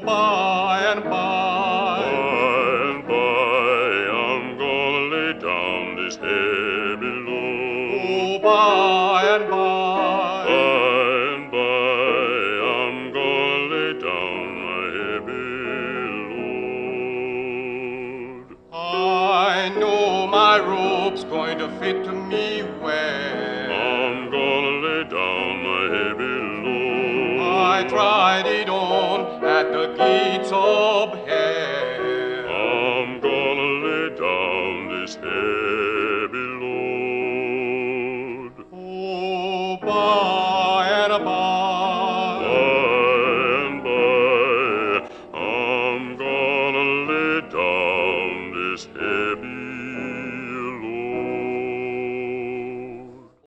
and by. By and by, I'm gonna lay down this heavy load. Oh, by and by. By and by, I'm gonna lay down my heavy load. I know my rope's going to fit to me well. I'm gonna lay down my heavy load. I tried it on the gates of hell. I'm gonna lay down this heavy load. Oh, by and by. By and by, I'm gonna lay down this heavy